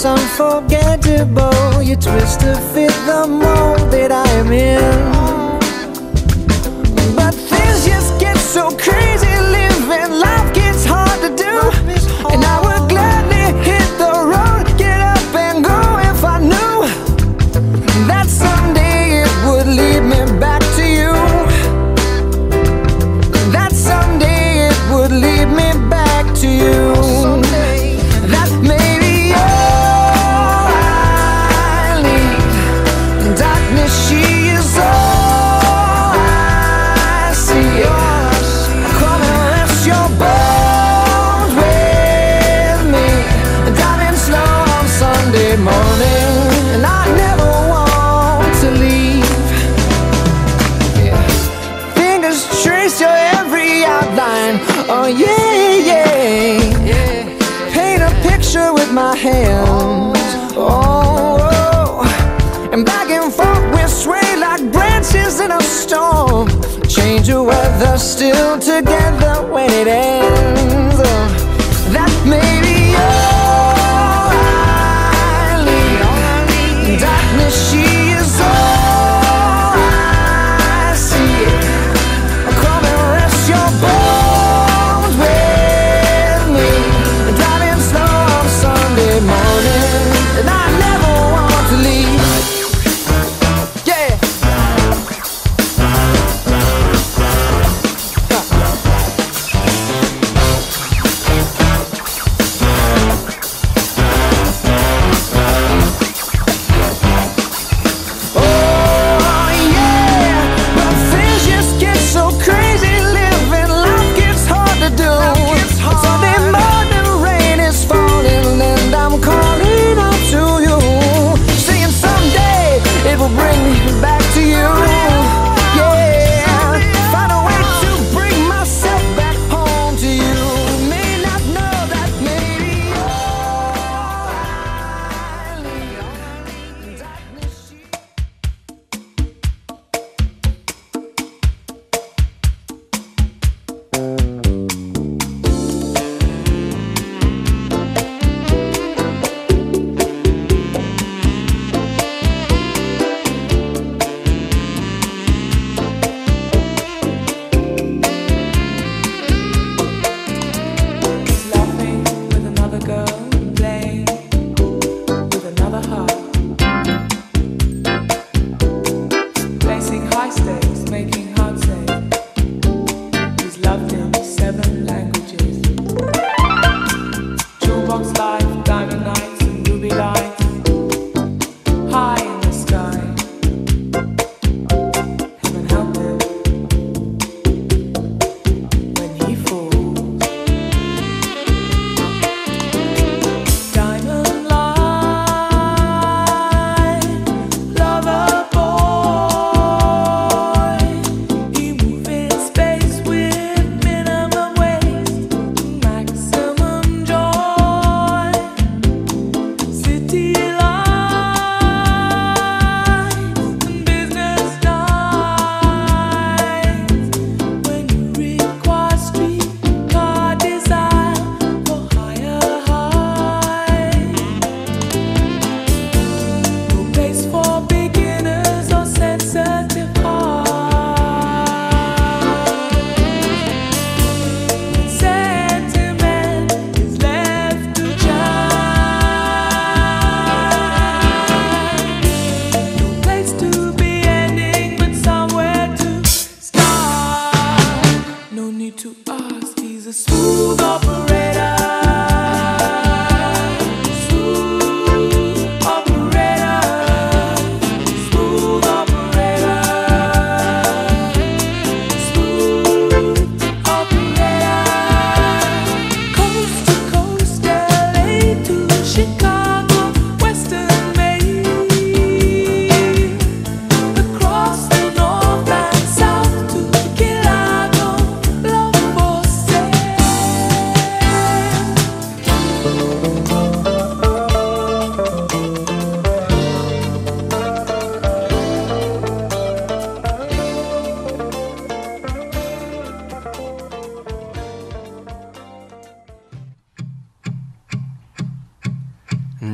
It's unforgettable. You twist to fit the mold that I am in. But things just get so crazy living life. stranger weather, still together when it ends. That makes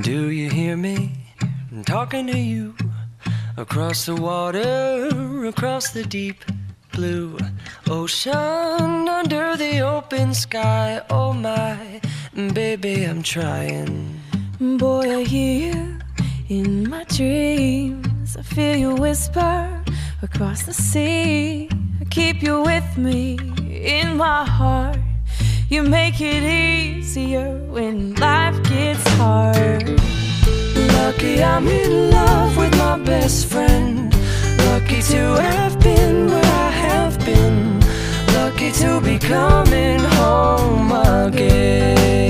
Do you hear me talking to you across the water, across the deep blue ocean, under the open sky? Oh my. Mm, baby, I'm trying. Boy, I hear you in my dreams. I feel you whisper across the sea. I keep you with me in my heart. You make it easier when life gets hard. Lucky I'm in love with my best friend. Lucky to have been where I have been. Lucky to be coming home again.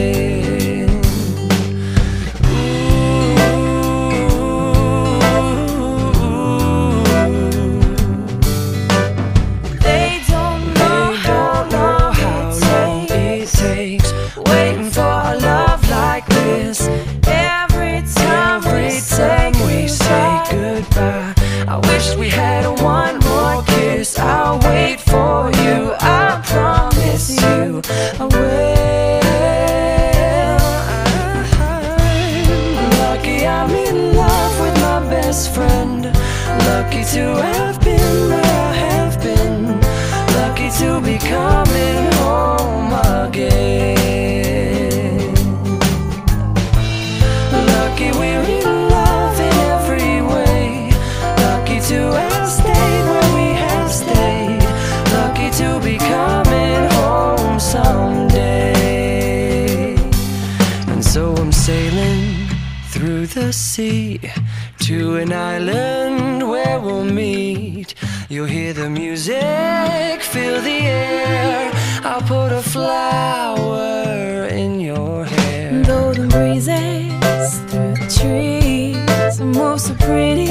sea to an island where we'll meet. You'll hear the music, fill the air. I'll put a flower in your hair. Though Golden breezes through the trees move so pretty.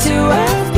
to earth.